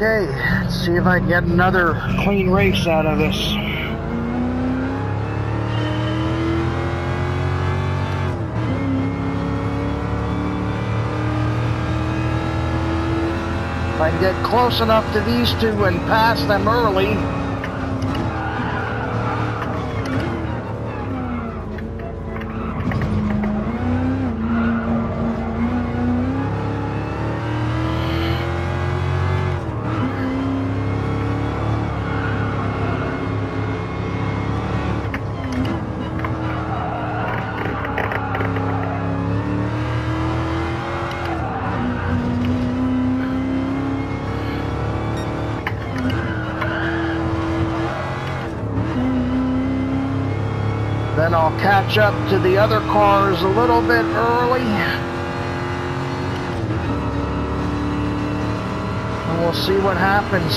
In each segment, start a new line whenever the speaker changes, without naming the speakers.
Okay, let's see if I can get another clean race out of this. If I can get close enough to these two and pass them early, I'll catch up to the other cars a little bit early. And we'll see what happens.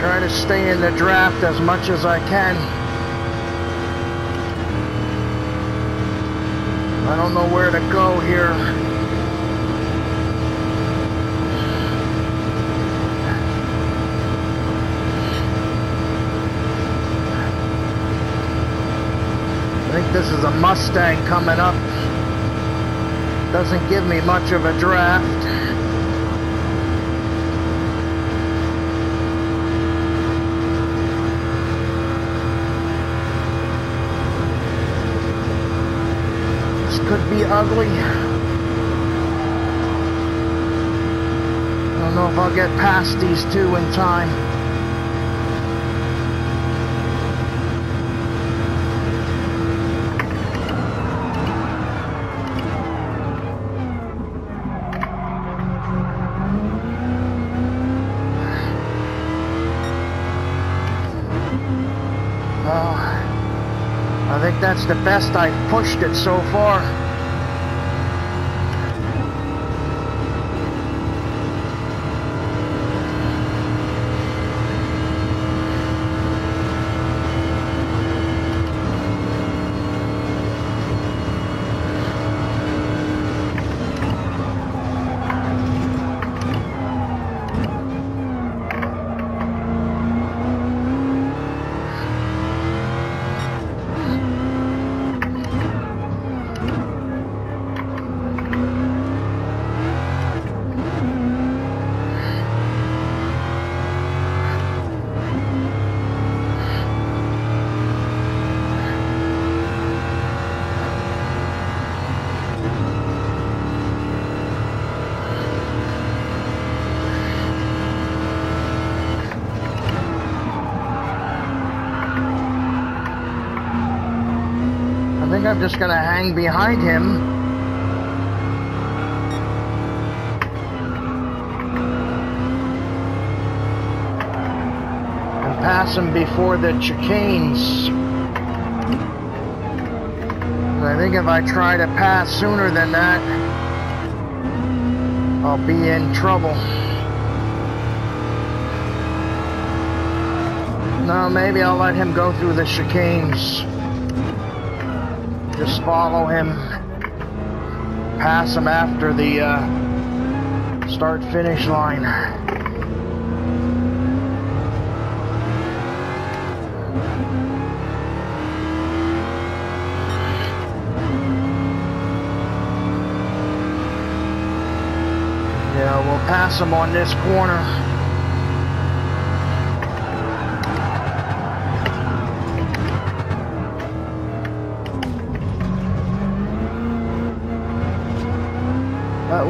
Try to stay in the draft as much as I can. I don't know where to go here. I think this is a Mustang coming up. Doesn't give me much of a draft. This could be ugly. I don't know if I'll get past these two in time. That's the best I've pushed it so far. I'm just gonna hang behind him. And pass him before the chicanes. I think if I try to pass sooner than that, I'll be in trouble. No, maybe I'll let him go through the chicanes. Just follow him. Pass him after the uh, start finish line. Yeah, we'll pass him on this corner.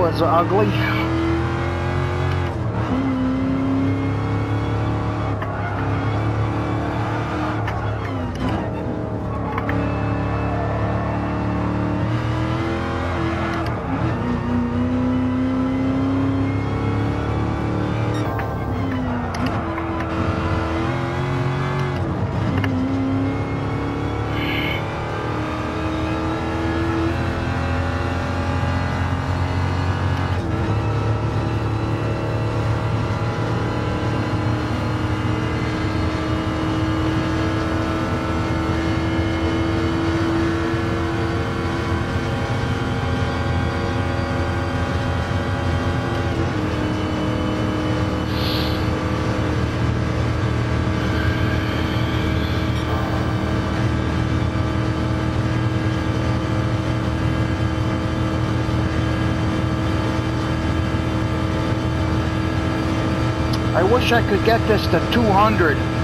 Was ugly. Wish I could get this to 200.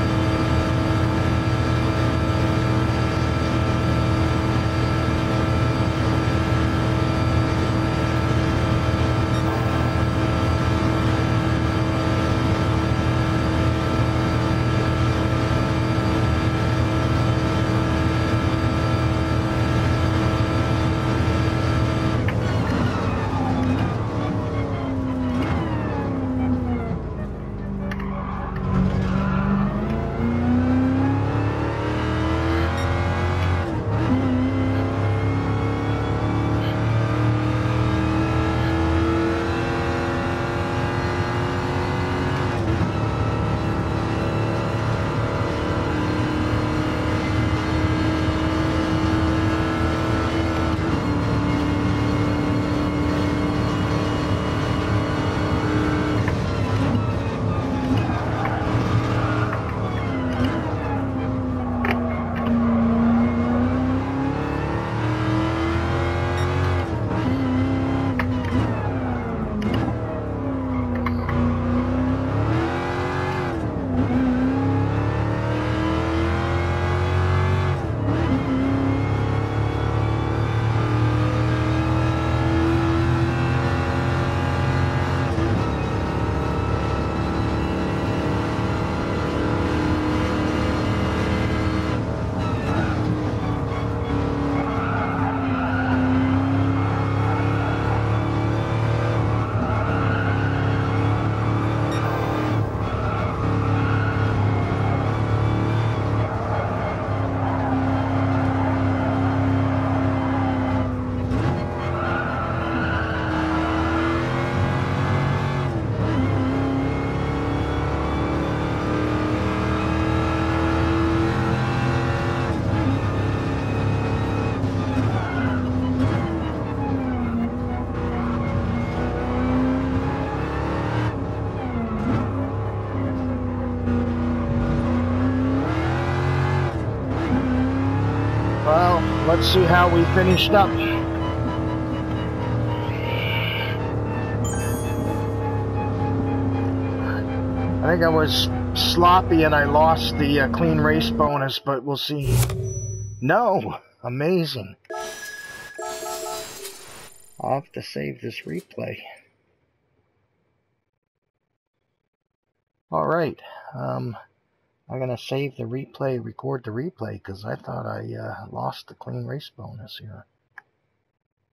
Let's see how we finished up. I think I was sloppy and I lost the uh, clean race bonus, but we'll see. No! Amazing. I'll have to save this replay. Alright, um, I'm going to save the replay, record the replay, because I thought I uh, lost the clean race bonus here.